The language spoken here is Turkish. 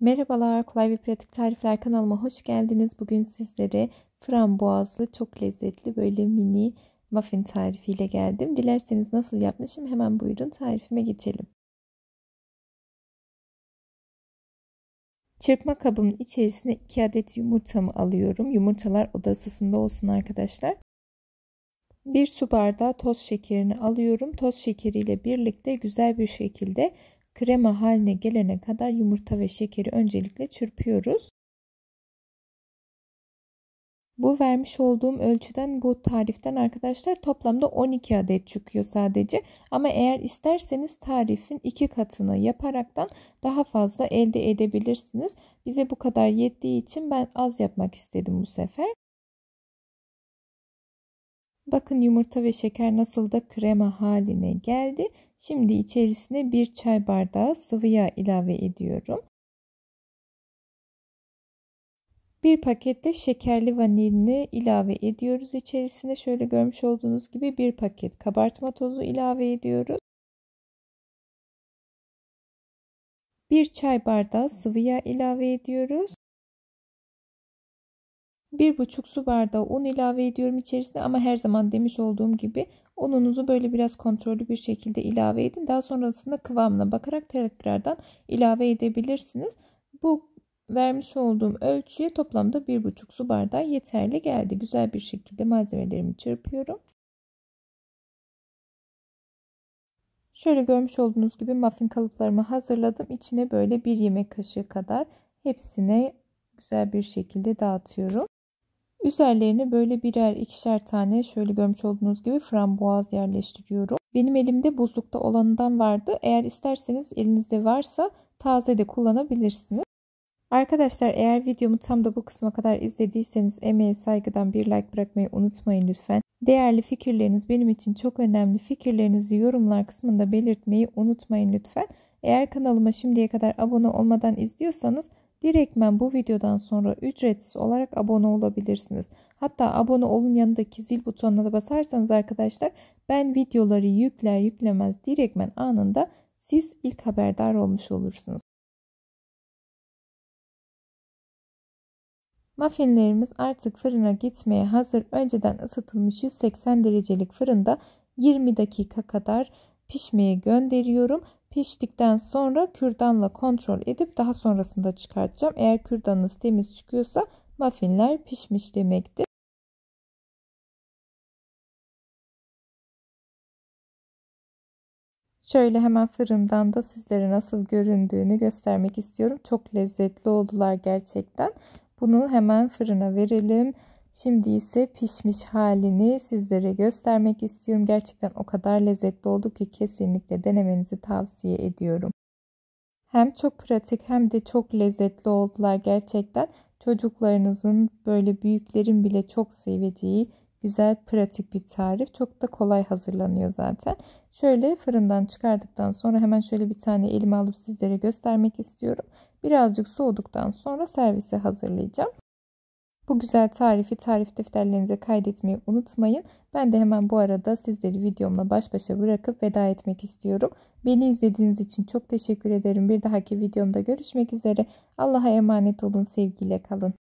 Merhabalar, Kolay ve Pratik Tarifler kanalıma hoş geldiniz. Bugün sizlere frambuazlı, çok lezzetli böyle mini muffin tarifiyle geldim. Dilerseniz nasıl yapmışım hemen buyurun tarifime geçelim. Çırpma kabımın içerisine 2 adet yumurtamı alıyorum. Yumurtalar oda ısısında olsun arkadaşlar. 1 su bardağı toz şekerini alıyorum. Toz şekeriyle birlikte güzel bir şekilde krema haline gelene kadar yumurta ve şekeri öncelikle çırpıyoruz. Bu vermiş olduğum ölçüden bu tariften arkadaşlar toplamda 12 adet çıkıyor sadece. Ama eğer isterseniz tarifin iki katını yaparaktan daha fazla elde edebilirsiniz. Bize bu kadar yettiği için ben az yapmak istedim bu sefer. Bakın yumurta ve şeker nasıl da krema haline geldi. Şimdi içerisine bir çay bardağı sıvı yağ ilave ediyorum. Bir pakette şekerli vanilini ilave ediyoruz. İçerisine şöyle görmüş olduğunuz gibi bir paket kabartma tozu ilave ediyoruz. Bir çay bardağı sıvı yağ ilave ediyoruz. Bir buçuk su bardağı un ilave ediyorum içerisine ama her zaman demiş olduğum gibi ununuzu böyle biraz kontrollü bir şekilde ilave edin. Daha sonrasında kıvamına bakarak tekrardan ilave edebilirsiniz. Bu vermiş olduğum ölçüye toplamda bir buçuk su bardağı yeterli geldi. Güzel bir şekilde malzemelerimi çırpıyorum. Şöyle görmüş olduğunuz gibi muffin kalıplarımı hazırladım. İçine böyle bir yemek kaşığı kadar hepsine güzel bir şekilde dağıtıyorum. Üzerlerine böyle birer ikişer tane şöyle görmüş olduğunuz gibi frambuaz yerleştiriyorum. Benim elimde buzlukta olanından vardı. Eğer isterseniz elinizde varsa taze de kullanabilirsiniz. Arkadaşlar eğer videomu tam da bu kısma kadar izlediyseniz emeğe saygıdan bir like bırakmayı unutmayın lütfen. Değerli fikirleriniz benim için çok önemli. Fikirlerinizi yorumlar kısmında belirtmeyi unutmayın lütfen. Eğer kanalıma şimdiye kadar abone olmadan izliyorsanız Direktmen bu videodan sonra ücretsiz olarak abone olabilirsiniz. Hatta abone olun yanındaki zil butonuna da basarsanız arkadaşlar ben videoları yükler yüklemez direktmen anında siz ilk haberdar olmuş olursunuz. Muffinlerimiz artık fırına gitmeye hazır. Önceden ısıtılmış 180 derecelik fırında 20 dakika kadar pişmeye gönderiyorum. Piştikten sonra kürdanla kontrol edip daha sonrasında çıkartacağım. Eğer kürdanınız temiz çıkıyorsa muffinler pişmiş demektir. Şöyle hemen fırından da sizlere nasıl göründüğünü göstermek istiyorum. Çok lezzetli oldular gerçekten. Bunu hemen fırına verelim. Şimdi ise pişmiş halini sizlere göstermek istiyorum. Gerçekten o kadar lezzetli oldu ki kesinlikle denemenizi tavsiye ediyorum. Hem çok pratik hem de çok lezzetli oldular gerçekten. Çocuklarınızın böyle büyüklerin bile çok seveceği güzel pratik bir tarif. Çok da kolay hazırlanıyor zaten. Şöyle fırından çıkardıktan sonra hemen şöyle bir tane elime alıp sizlere göstermek istiyorum. Birazcık soğuduktan sonra servise hazırlayacağım. Bu güzel tarifi tarif defterlerinize kaydetmeyi unutmayın. Ben de hemen bu arada sizleri videomla baş başa bırakıp veda etmek istiyorum. Beni izlediğiniz için çok teşekkür ederim. Bir dahaki videomda görüşmek üzere. Allah'a emanet olun. Sevgiyle kalın.